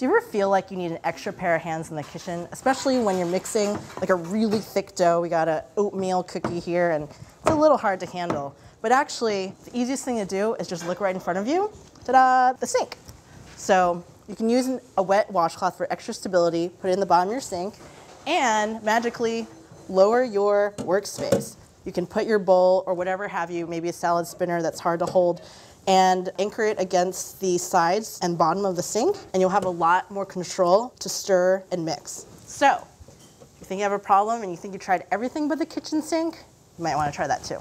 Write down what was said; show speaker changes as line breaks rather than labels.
Do you ever feel like you need an extra pair of hands in the kitchen, especially when you're mixing like a really thick dough? We got an oatmeal cookie here and it's a little hard to handle. But actually, the easiest thing to do is just look right in front of you. Ta-da, the sink. So you can use a wet washcloth for extra stability, put it in the bottom of your sink, and magically lower your workspace. You can put your bowl or whatever have you, maybe a salad spinner that's hard to hold, and anchor it against the sides and bottom of the sink, and you'll have a lot more control to stir and mix. So, if you think you have a problem and you think you tried everything but the kitchen sink, you might want to try that too.